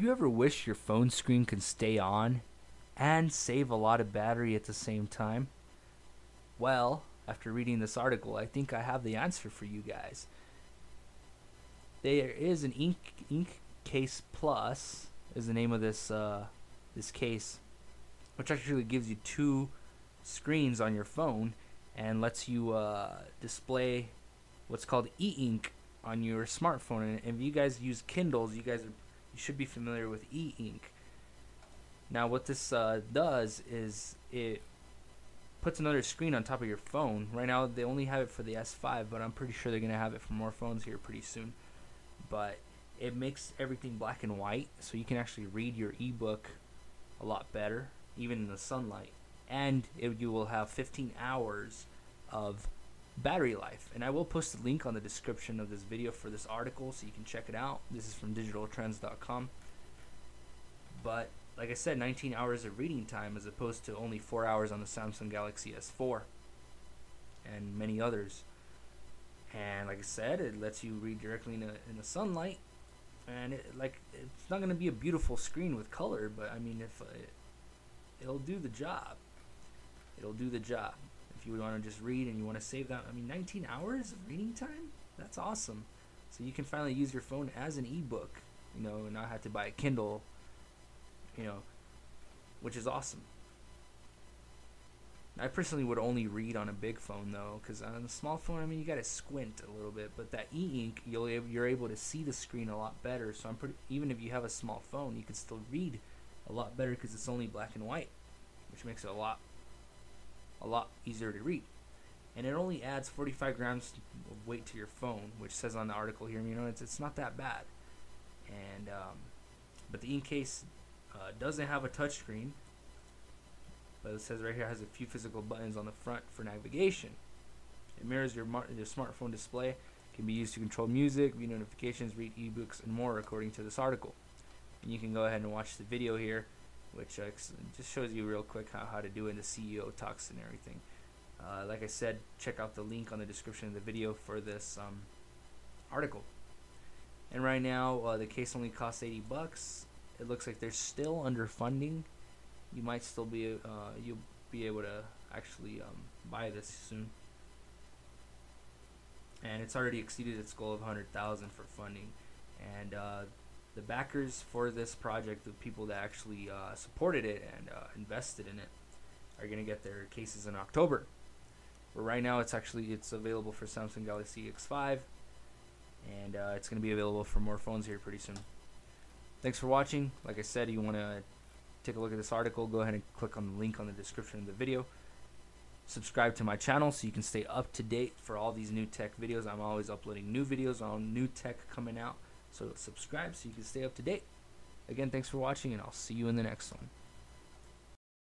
You ever wish your phone screen could stay on and save a lot of battery at the same time? Well, after reading this article, I think I have the answer for you guys. There is an Ink Ink Case Plus is the name of this uh, this case, which actually gives you two screens on your phone and lets you uh, display what's called e-ink on your smartphone. And if you guys use Kindles, you guys are, you should be familiar with e-ink. Now, what this uh, does is it puts another screen on top of your phone. Right now, they only have it for the S5, but I'm pretty sure they're gonna have it for more phones here pretty soon. But it makes everything black and white, so you can actually read your ebook a lot better, even in the sunlight. And it, you will have 15 hours of battery life. And I will post a link on the description of this video for this article so you can check it out. This is from digitaltrends.com. But like I said, 19 hours of reading time as opposed to only 4 hours on the Samsung Galaxy S4 and many others. And like I said, it lets you read directly in the, in the sunlight. And it, like it's not going to be a beautiful screen with color, but I mean if uh, it, it'll do the job. It'll do the job. If you want to just read and you want to save that, I mean 19 hours of reading time? That's awesome. So you can finally use your phone as an ebook, you know, and not have to buy a Kindle you know, which is awesome. I personally would only read on a big phone though, because on a small phone, I mean, you gotta squint a little bit. But that e-ink, you'll you're able to see the screen a lot better. So I'm pretty even if you have a small phone, you can still read a lot better because it's only black and white, which makes it a lot a lot easier to read. And it only adds 45 grams of weight to your phone, which says on the article here. You know, it's it's not that bad. And um, but the InkCase uh, doesn't have a touchscreen, but it says right here has a few physical buttons on the front for navigation. It mirrors your, your smartphone display, can be used to control music, view notifications, read ebooks, and more, according to this article. And you can go ahead and watch the video here, which just shows you real quick how, how to do it in the CEO talks and everything. Uh, like I said, check out the link on the description of the video for this um, article. And right now, uh, the case only costs 80 bucks it looks like they're still underfunding. You might still be uh, you'll be able to actually um, buy this soon. And it's already exceeded its goal of 100,000 for funding. And uh, the backers for this project, the people that actually uh, supported it and uh, invested in it, are going to get their cases in October. But right now, it's actually it's available for Samsung Galaxy S5, and uh, it's going to be available for more phones here pretty soon. Thanks for watching. Like I said, you want to take a look at this article, go ahead and click on the link on the description of the video. Subscribe to my channel so you can stay up to date for all these new tech videos. I'm always uploading new videos on new tech coming out. So subscribe so you can stay up to date. Again, thanks for watching, and I'll see you in the next one.